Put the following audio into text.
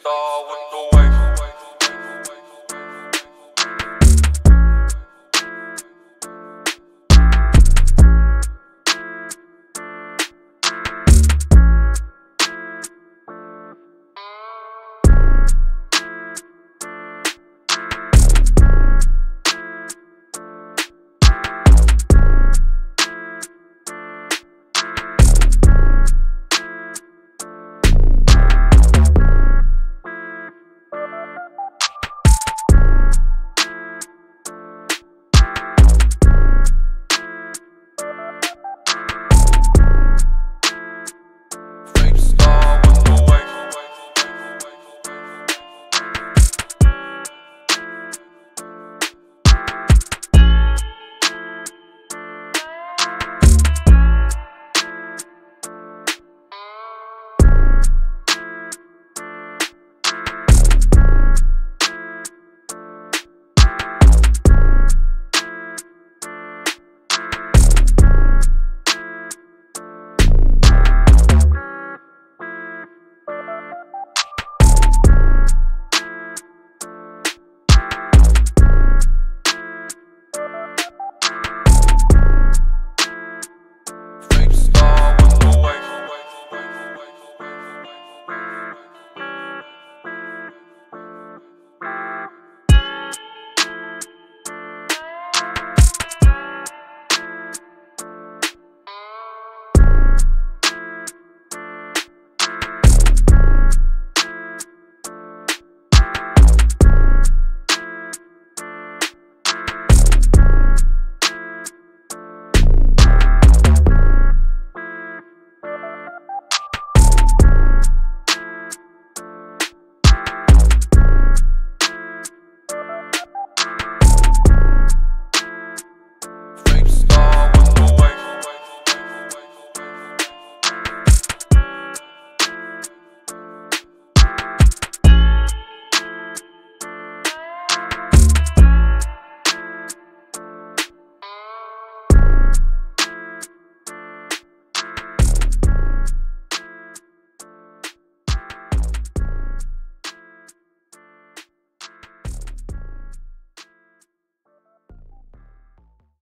star window.